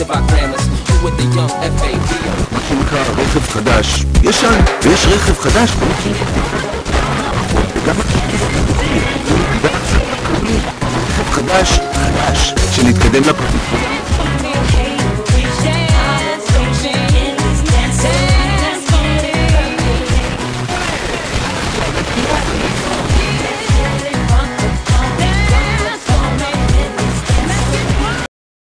of our grammars. You with the young FAB מה שנקרא רכב חדש, ישן, ויש רכב חדש, וגם רכב חדש, חדש, שנתקדם לפרטים.